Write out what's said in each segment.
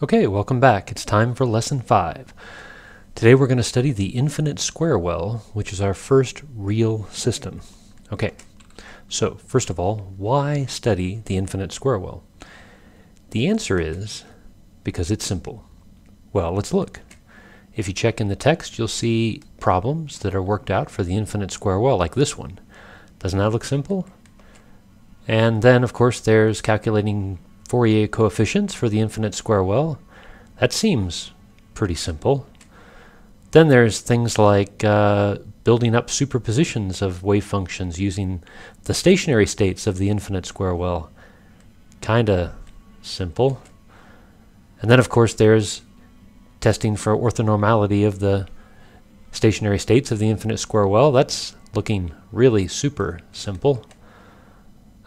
Okay, welcome back. It's time for lesson five. Today we're going to study the infinite square well, which is our first real system. Okay, so first of all, why study the infinite square well? The answer is because it's simple. Well, let's look. If you check in the text, you'll see problems that are worked out for the infinite square well, like this one. Doesn't that look simple? And then, of course, there's calculating Fourier coefficients for the infinite square well. That seems pretty simple. Then there's things like uh, building up superpositions of wave functions using the stationary states of the infinite square well. Kinda simple. And then, of course, there's testing for orthonormality of the stationary states of the infinite square well. That's looking really super simple.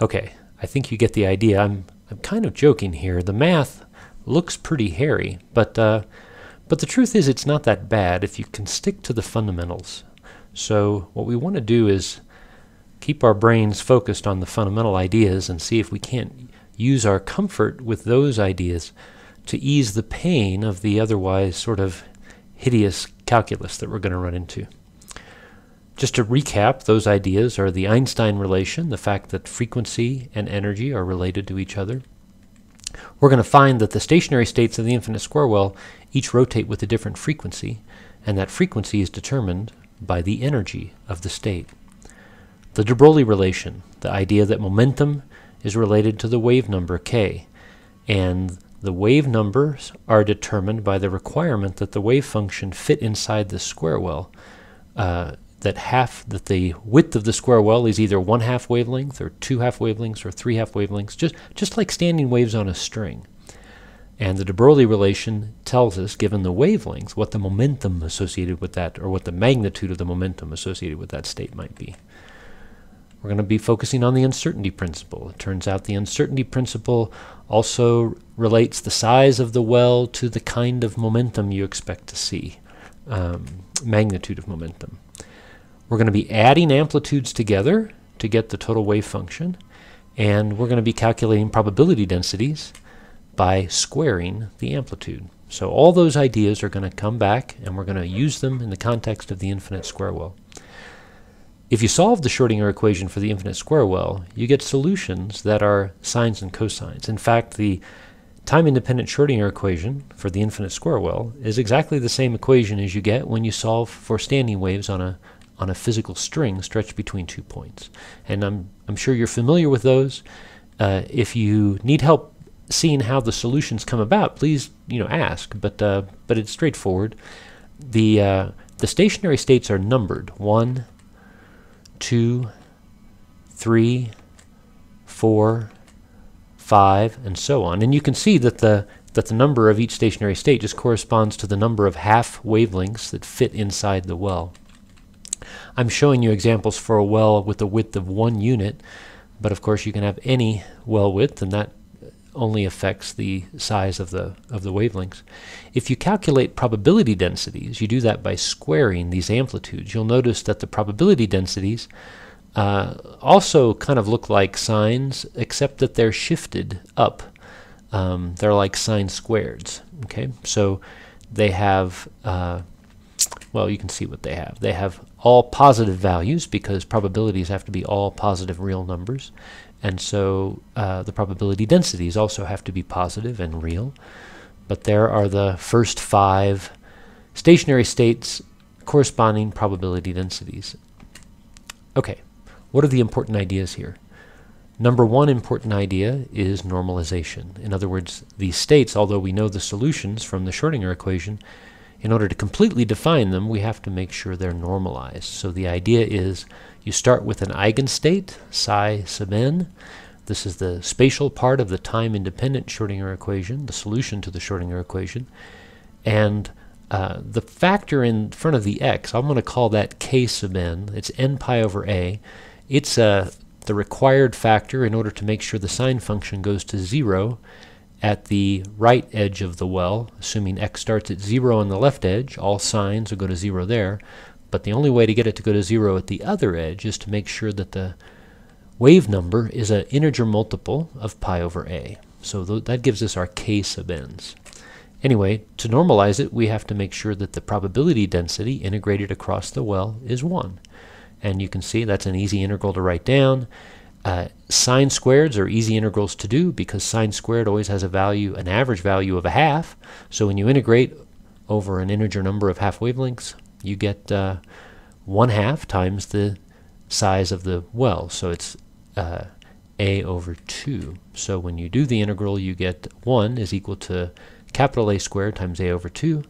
Okay, I think you get the idea. I'm, I'm kind of joking here. The math looks pretty hairy, but, uh, but the truth is it's not that bad if you can stick to the fundamentals. So what we want to do is keep our brains focused on the fundamental ideas and see if we can't use our comfort with those ideas to ease the pain of the otherwise sort of hideous calculus that we're going to run into. Just to recap, those ideas are the Einstein relation, the fact that frequency and energy are related to each other. We're going to find that the stationary states of the infinite square well each rotate with a different frequency, and that frequency is determined by the energy of the state. The de Broglie relation, the idea that momentum is related to the wave number k, and the wave numbers are determined by the requirement that the wave function fit inside the square well. Uh, that half that the width of the square well is either one half wavelength or two half wavelengths or three half wavelengths, just just like standing waves on a string. And the de Broglie relation tells us, given the wavelength, what the momentum associated with that, or what the magnitude of the momentum associated with that state might be. We're going to be focusing on the uncertainty principle. It turns out the uncertainty principle also relates the size of the well to the kind of momentum you expect to see, um, magnitude of momentum. We're going to be adding amplitudes together to get the total wave function, and we're going to be calculating probability densities by squaring the amplitude. So all those ideas are going to come back, and we're going to use them in the context of the infinite square well. If you solve the Schrodinger equation for the infinite square well, you get solutions that are sines and cosines. In fact, the time-independent Schrodinger equation for the infinite square well is exactly the same equation as you get when you solve for standing waves on a on a physical string stretched between two points. And I'm, I'm sure you're familiar with those. Uh, if you need help seeing how the solutions come about, please you know ask. But uh, but it's straightforward. The uh, the stationary states are numbered one, two, three, four, five, and so on. And you can see that the that the number of each stationary state just corresponds to the number of half wavelengths that fit inside the well. I'm showing you examples for a well with a width of one unit, but of course you can have any well width, and that only affects the size of the of the wavelengths. If you calculate probability densities, you do that by squaring these amplitudes. You'll notice that the probability densities uh, also kind of look like sines, except that they're shifted up. Um, they're like sine squareds. Okay, so they have uh, well, you can see what they have. They have all positive values because probabilities have to be all positive real numbers. And so uh, the probability densities also have to be positive and real. But there are the first five stationary states corresponding probability densities. Okay, what are the important ideas here? Number one important idea is normalization. In other words, these states, although we know the solutions from the Schrodinger equation, in order to completely define them, we have to make sure they're normalized. So the idea is you start with an eigenstate, psi sub n. This is the spatial part of the time-independent Schrodinger equation, the solution to the Schrodinger equation. And uh, the factor in front of the x, I'm going to call that k sub n. It's n pi over a. It's uh, the required factor in order to make sure the sine function goes to 0 at the right edge of the well, assuming x starts at 0 on the left edge, all sines will go to 0 there, but the only way to get it to go to 0 at the other edge is to make sure that the wave number is an integer multiple of pi over a. So th that gives us our k sub n's. Anyway, to normalize it, we have to make sure that the probability density integrated across the well is 1. And you can see that's an easy integral to write down. Uh, sine squareds are easy integrals to do because sine squared always has a value, an average value of a half. So when you integrate over an integer number of half wavelengths, you get uh, 1 half times the size of the well. So it's uh, a over 2. So when you do the integral, you get 1 is equal to capital A squared times a over 2,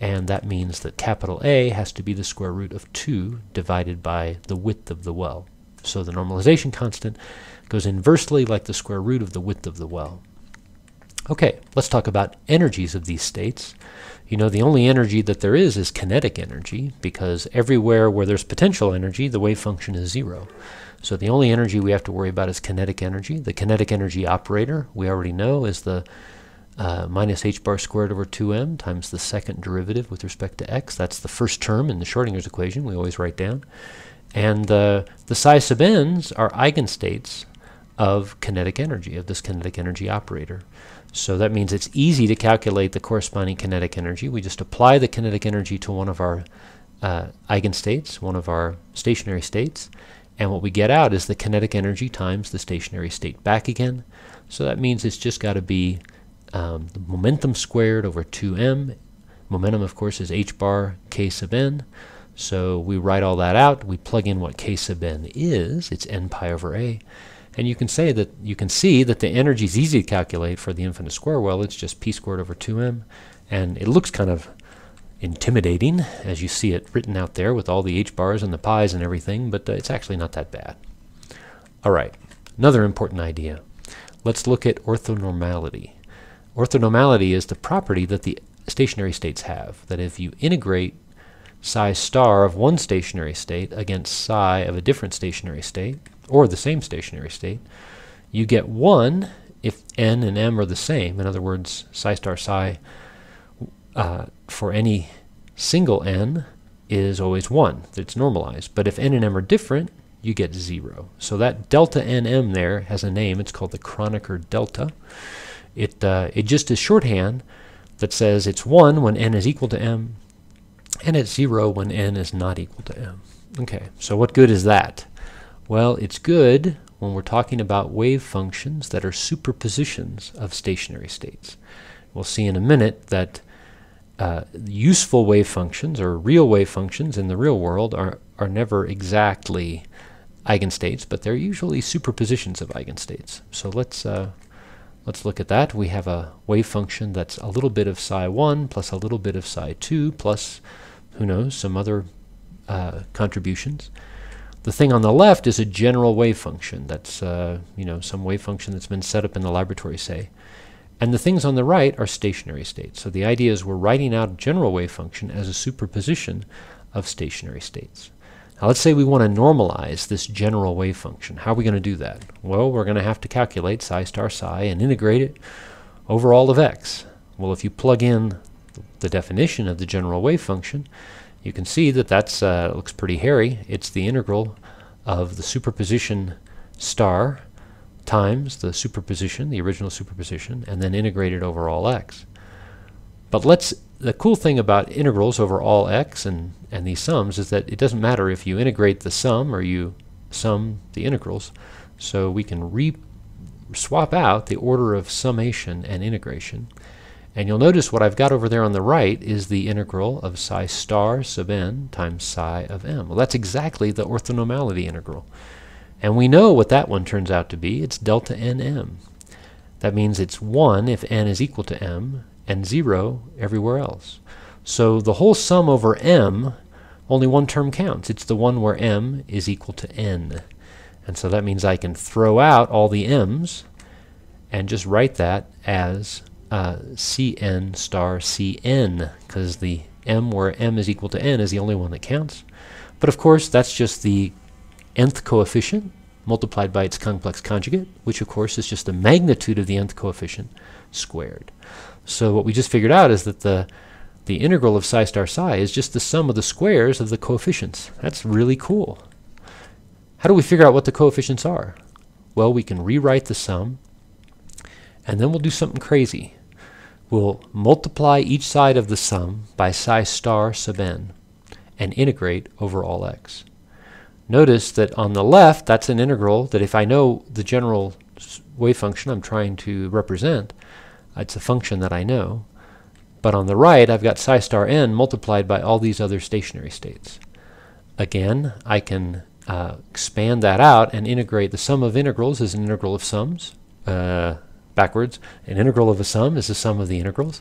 and that means that capital A has to be the square root of 2 divided by the width of the well. So the normalization constant goes inversely like the square root of the width of the well. Okay, let's talk about energies of these states. You know, the only energy that there is is kinetic energy, because everywhere where there's potential energy, the wave function is zero. So the only energy we have to worry about is kinetic energy. The kinetic energy operator, we already know, is the uh, minus h bar squared over 2m times the second derivative with respect to x. That's the first term in the Schrodinger's equation we always write down. And uh, the psi sub n's are eigenstates of kinetic energy, of this kinetic energy operator. So that means it's easy to calculate the corresponding kinetic energy. We just apply the kinetic energy to one of our uh, eigenstates, one of our stationary states, and what we get out is the kinetic energy times the stationary state back again. So that means it's just got to be um, the momentum squared over 2m. Momentum, of course, is h bar k sub n. So we write all that out. We plug in what k sub n is. It's n pi over a. And you can say that you can see that the energy is easy to calculate for the infinite square well. It's just p squared over 2m. And it looks kind of intimidating as you see it written out there with all the h bars and the pi's and everything, but uh, it's actually not that bad. All right, another important idea. Let's look at orthonormality. Orthonormality is the property that the stationary states have, that if you integrate psi star of one stationary state against psi of a different stationary state, or the same stationary state, you get 1 if n and m are the same. In other words, psi star psi uh, for any single n is always 1. It's normalized. But if n and m are different, you get 0. So that delta nm there has a name. It's called the Kronecker delta. It, uh, it just is shorthand that says it's 1 when n is equal to m, and it's 0 when n is not equal to m. Okay, so what good is that? Well, it's good when we're talking about wave functions that are superpositions of stationary states. We'll see in a minute that uh, useful wave functions or real wave functions in the real world are, are never exactly eigenstates, but they're usually superpositions of eigenstates. So let's uh, let's look at that. We have a wave function that's a little bit of psi 1 plus a little bit of psi 2 plus, who knows, some other uh, contributions. The thing on the left is a general wave function. That's uh, you know some wave function that's been set up in the laboratory, say. And the things on the right are stationary states. So the idea is we're writing out a general wave function as a superposition of stationary states. Now let's say we want to normalize this general wave function. How are we going to do that? Well, we're going to have to calculate psi star psi and integrate it over all of x. Well, if you plug in the definition of the general wave function, you can see that that uh, looks pretty hairy. It's the integral of the superposition star times the superposition, the original superposition, and then integrated over all x. But let's the cool thing about integrals over all x and, and these sums is that it doesn't matter if you integrate the sum or you sum the integrals. So we can re swap out the order of summation and integration. And you'll notice what I've got over there on the right is the integral of psi star sub n times psi of m. Well, that's exactly the orthonormality integral. And we know what that one turns out to be. It's delta nm. That means it's 1 if n is equal to m, and 0 everywhere else. So the whole sum over m, only one term counts. It's the one where m is equal to n. And so that means I can throw out all the m's and just write that as uh, cn star cn, because the m where m is equal to n is the only one that counts. But of course, that's just the nth coefficient multiplied by its complex conjugate, which of course is just the magnitude of the nth coefficient squared. So what we just figured out is that the the integral of psi star psi is just the sum of the squares of the coefficients. That's really cool. How do we figure out what the coefficients are? Well, we can rewrite the sum, and then we'll do something crazy. We'll multiply each side of the sum by psi star sub n and integrate over all x. Notice that on the left, that's an integral that if I know the general wave function I'm trying to represent, it's a function that I know. But on the right, I've got psi star n multiplied by all these other stationary states. Again, I can uh, expand that out and integrate the sum of integrals is an integral of sums. Uh, backwards, an integral of a sum is the sum of the integrals.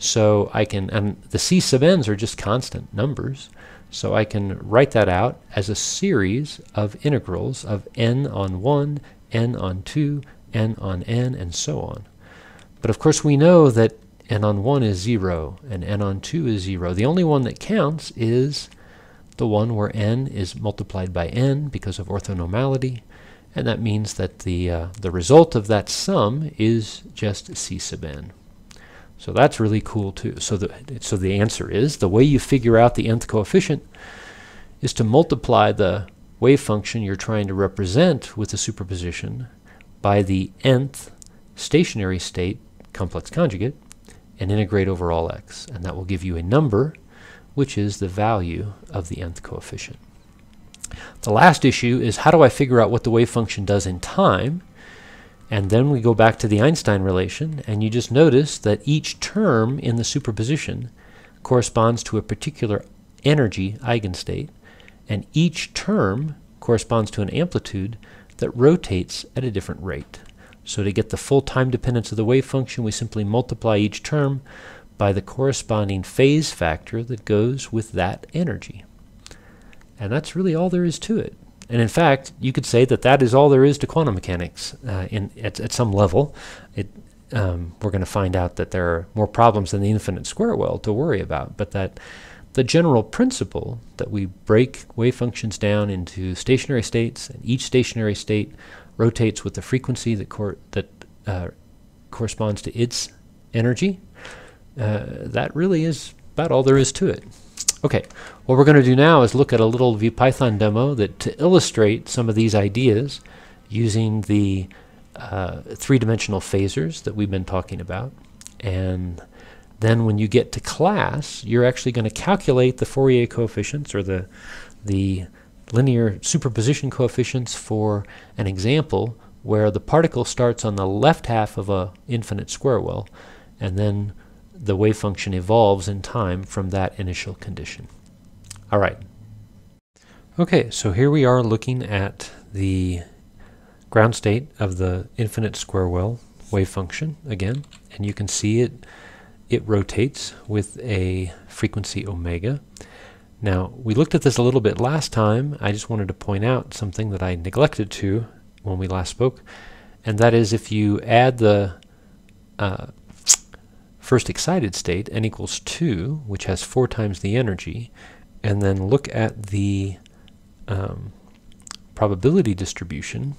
So I can, and the c sub n's are just constant numbers. So I can write that out as a series of integrals of n on 1, n on 2, n on n, and so on. But of course we know that n on 1 is 0, and n on 2 is 0. The only one that counts is the one where n is multiplied by n because of orthonormality, and that means that the, uh, the result of that sum is just c sub n. So that's really cool too. So the, so the answer is, the way you figure out the nth coefficient is to multiply the wave function you're trying to represent with the superposition by the nth stationary state complex conjugate and integrate over all x. And that will give you a number which is the value of the nth coefficient. The last issue is how do I figure out what the wave function does in time and then we go back to the Einstein relation, and you just notice that each term in the superposition corresponds to a particular energy eigenstate, and each term corresponds to an amplitude that rotates at a different rate. So to get the full time dependence of the wave function, we simply multiply each term by the corresponding phase factor that goes with that energy. And that's really all there is to it. And in fact, you could say that that is all there is to quantum mechanics uh, in, at, at, some level. It, um, we're going to find out that there are more problems than the infinite square well to worry about, but that the general principle that we break wave functions down into stationary states, and each stationary state rotates with the frequency that, cor that uh, corresponds to its energy, uh, that really is about all there is to it. Okay, what we're going to do now is look at a little VPython demo that to illustrate some of these ideas using the uh, three-dimensional phasors that we've been talking about. And then when you get to class, you're actually going to calculate the Fourier coefficients or the, the linear superposition coefficients for an example where the particle starts on the left half of a infinite square well and then the wave function evolves in time from that initial condition. All right. Okay, so here we are looking at the ground state of the infinite square well wave function again, and you can see it it rotates with a frequency omega. Now, we looked at this a little bit last time. I just wanted to point out something that I neglected to when we last spoke, and that is if you add the uh, first excited state, n equals 2, which has 4 times the energy, and then look at the um, probability distribution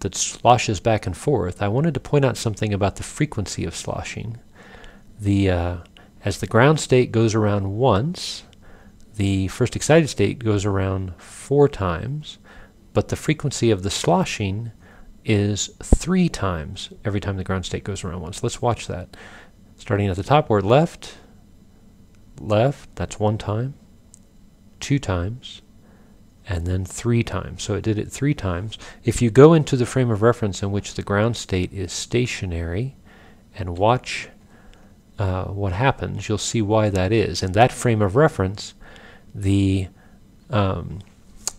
that sloshes back and forth, I wanted to point out something about the frequency of sloshing. The, uh, as the ground state goes around once, the first excited state goes around four times, but the frequency of the sloshing is three times every time the ground state goes around once. Let's watch that. Starting at the top where left, left, that's one time, two times, and then three times. So it did it three times. If you go into the frame of reference in which the ground state is stationary and watch uh, what happens, you'll see why that is. In that frame of reference, the um,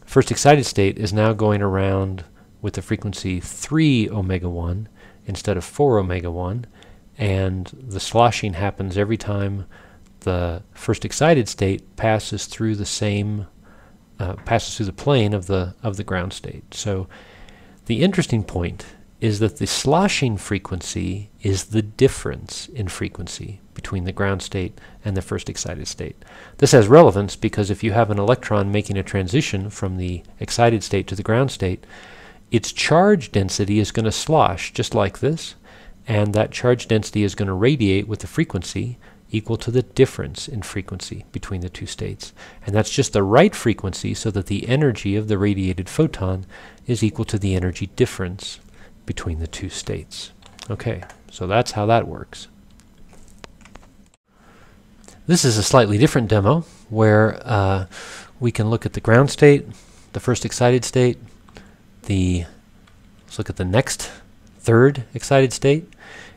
first excited state is now going around with the frequency 3 omega 1 instead of 4 omega 1 and the sloshing happens every time the first excited state passes through the same uh, passes through the plane of the of the ground state. So the interesting point is that the sloshing frequency is the difference in frequency between the ground state and the first excited state. This has relevance because if you have an electron making a transition from the excited state to the ground state, its charge density is going to slosh just like this, and that charge density is going to radiate with the frequency equal to the difference in frequency between the two states. And that's just the right frequency so that the energy of the radiated photon is equal to the energy difference between the two states. Okay, so that's how that works. This is a slightly different demo where uh, we can look at the ground state, the first excited state, the let's look at the next third excited state.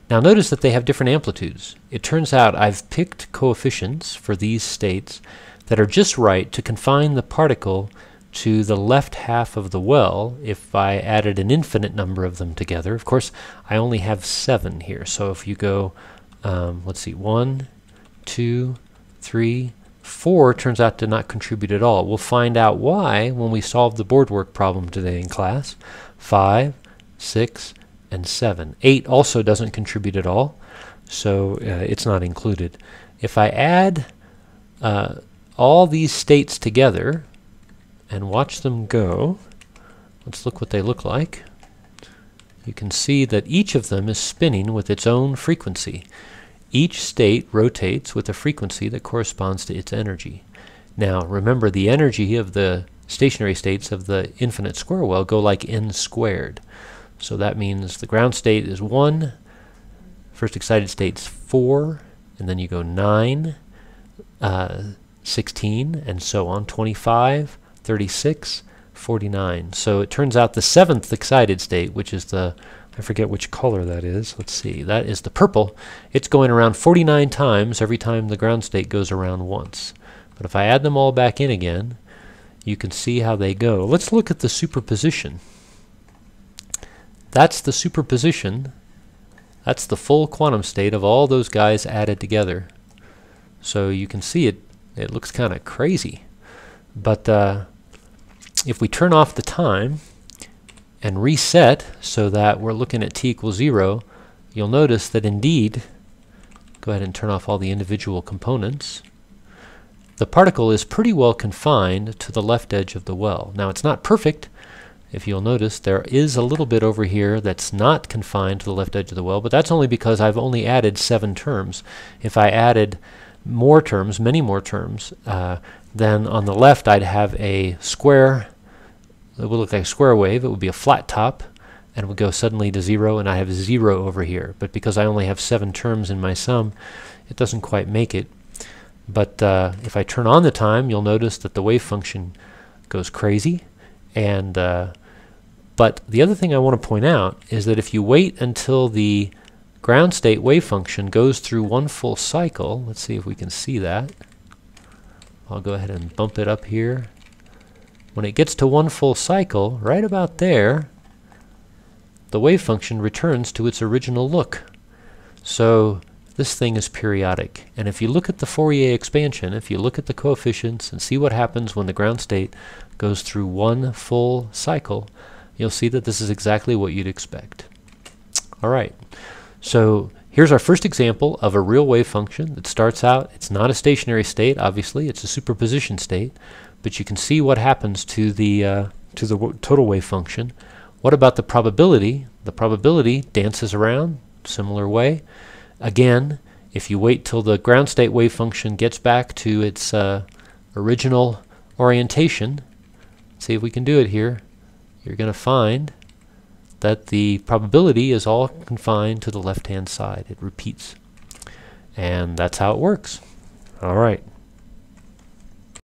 Now notice that they have different amplitudes. It turns out I've picked coefficients for these states that are just right to confine the particle to the left half of the well if I added an infinite number of them together. Of course, I only have seven here. So if you go, um, let's see, one, two, three, four turns out to not contribute at all. We'll find out why when we solve the board work problem today in class. Five, six, and seven. Eight also doesn't contribute at all, so uh, it's not included. If I add uh, all these states together and watch them go, let's look what they look like. You can see that each of them is spinning with its own frequency. Each state rotates with a frequency that corresponds to its energy. Now remember the energy of the stationary states of the infinite square well go like n squared. So that means the ground state is 1, first excited state is 4, and then you go 9, uh, 16, and so on, 25, 36, 49. So it turns out the seventh excited state, which is the, I forget which color that is, let's see, that is the purple, it's going around 49 times every time the ground state goes around once. But if I add them all back in again, you can see how they go. Let's look at the superposition. That's the superposition. That's the full quantum state of all those guys added together. So you can see it, it looks kind of crazy. But uh, if we turn off the time and reset so that we're looking at t equals 0, you'll notice that indeed, go ahead and turn off all the individual components, the particle is pretty well confined to the left edge of the well. Now it's not perfect, if you'll notice, there is a little bit over here that's not confined to the left edge of the well, but that's only because I've only added seven terms. If I added more terms, many more terms, uh, then on the left I'd have a square, it would look like a square wave, it would be a flat top, and it would go suddenly to zero, and I have zero over here. But because I only have seven terms in my sum, it doesn't quite make it. But uh, if I turn on the time, you'll notice that the wave function goes crazy, and uh, but the other thing I want to point out is that if you wait until the ground state wave function goes through one full cycle, let's see if we can see that. I'll go ahead and bump it up here. When it gets to one full cycle, right about there, the wave function returns to its original look. So this thing is periodic. And if you look at the Fourier expansion, if you look at the coefficients and see what happens when the ground state goes through one full cycle, you'll see that this is exactly what you'd expect. All right, so here's our first example of a real wave function that starts out, it's not a stationary state, obviously, it's a superposition state, but you can see what happens to the, uh, to the total wave function. What about the probability? The probability dances around, similar way. Again, if you wait till the ground state wave function gets back to its uh, original orientation, see if we can do it here, you're going to find that the probability is all confined to the left-hand side. It repeats. And that's how it works. All right.